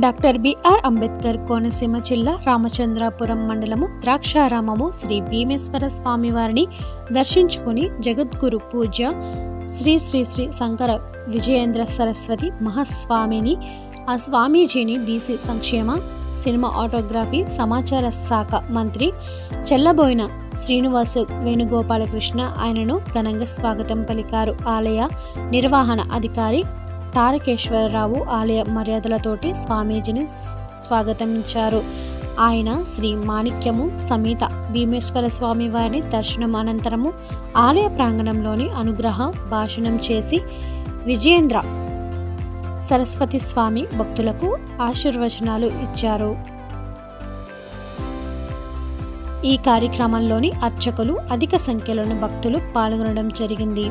Doctor BR Ambedkar Konaseema జిల్లా రామచంద్రాపురం మండలము ద్రాక్షారామము శ్రీ భీమేశ్వర స్వామివారిని దర్శించుకుని జగద్గురు పూజ శ్రీ శ్రీ శ్రీ శంకర విజయేంద్ర సరస్వతి మహాస్వామిని ఆ స్వామీజీని బీసీ సంక్షేమ సినిమా ఆటోగ్రఫీ సమాచార శాఖ మంత్రి చెల్లబోయిన శ్రీనివాసు వేణుగోపాలకృష్ణ ఆయనను ఘనంగా స్వాగతం పలికారు. ఆలయ నిర్వహణ అధికారి తారకేశ్వరరావు ఆలయ మర్యాదలతోటి స్వామీజీని స్వాగతించారు. ఆయన శ్రీ మాణిక్యము సమేత భీమేశ్వర స్వామి వారిని దర్శనం అనంతరము ఆలయ ప్రాంగణంలోని అనుగ్రహ భాషణం చేసి విజయేంద్ర సరస్వతి స్వామి భక్తులకు ఆశీర్వచనాలు ఇచ్చారు. ఈ కార్యక్రమంలోని అర్చకులు అధిక సంఖ్యలోని భక్తులు పాల్గొనడం జరిగింది.